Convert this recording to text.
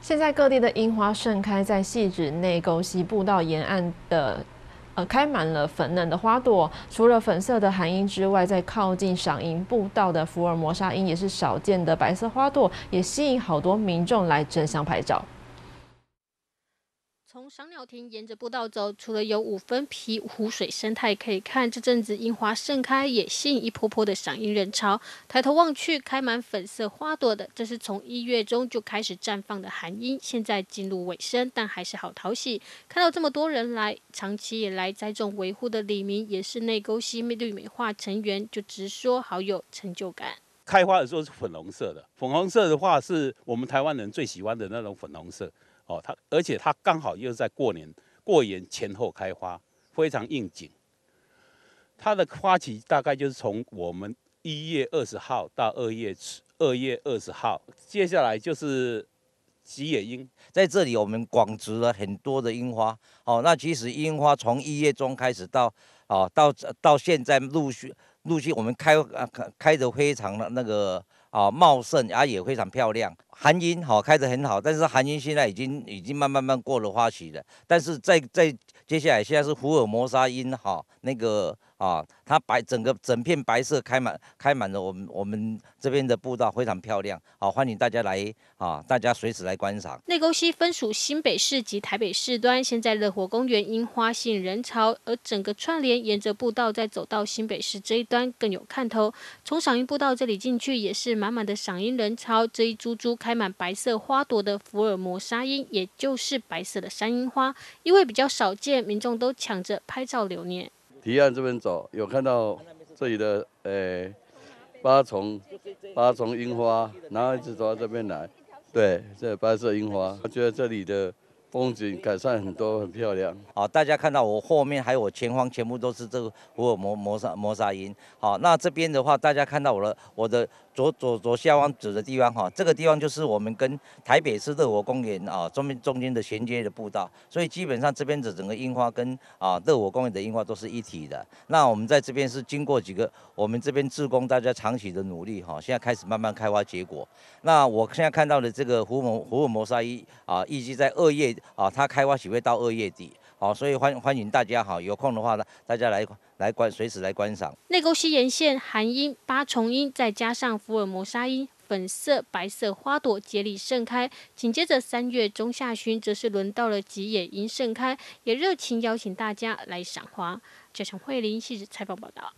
现在各地的樱花盛开，在细枝内沟西部到沿岸的，呃，开满了粉嫩的花朵。除了粉色的寒樱之外，在靠近赏樱步道的福尔摩沙樱也是少见的白色花朵，也吸引好多民众来争相拍照。从赏鸟亭沿着步道走，除了有五分皮湖水生态可以看，这阵子樱花盛开，也吸引一波波的赏樱人潮。抬头望去，开满粉色花朵的，这是从一月中就开始绽放的寒樱，现在进入尾声，但还是好讨喜。看到这么多人来，长期以来栽种维护的李明，也是内沟溪绿美化成员，就直说好有成就感。开花的时候是粉红色的，粉红色的话是我们台湾人最喜欢的那种粉红色。哦，它而且它刚好又在过年过年前后开花，非常应景。它的花期大概就是从我们一月二十号到二月二月二十号，接下来就是吉野樱。在这里我们广植了很多的樱花。哦，那其实樱花从一月中开始到哦到到现在陆续陆续我们开啊开开的非常的那个。啊，茂盛啊，也非常漂亮。寒樱好开得很好，但是寒樱现在已经已经慢慢慢过了花期了。但是在在接下来，现在是福尔摩沙樱哈，那个。啊，它白整个整片白色开满开满了我们我们这边的步道非常漂亮，好欢迎大家来啊，大家随时来观赏。内沟溪分属新北市及台北市端，现在乐活公园樱花吸引人潮，而整个串联沿着步道再走到新北市这一端更有看头。从赏樱步道这里进去也是满满的赏樱人潮，这一株株开开满白色花朵的福尔摩沙樱，也就是白色的山樱花，因为比较少见，民众都抢着拍照留念。提案这边走，有看到这里的诶八重八重樱花，然后一直走到这边来，对，这白色樱花，我觉得这里的。风景改善很多，很漂亮。好，大家看到我后面还有我前方，全部都是这个福尔摩摩沙摩沙鹰。好，那这边的话，大家看到我的我的左左左下方指的地方哈，这个地方就是我们跟台北市乐活公园啊中间中间的衔接的步道，所以基本上这边的整个樱花跟啊乐活公园的樱花都是一体的。那我们在这边是经过几个我们这边志工大家长期的努力哈，现在开始慢慢开花结果。那我现在看到的这个福摩福尔摩沙鹰啊，预计在二月。啊，它开花期会到二月底，好，所以欢欢迎大家哈，有空的话呢，大家来来观，随时来观赏。内沟溪沿线寒樱、八重樱，再加上福尔摩沙樱，粉色、白色花朵接力盛开。紧接着三月中下旬，则是轮到了吉野樱盛开，也热情邀请大家来赏花。这场惠林细致采访报道。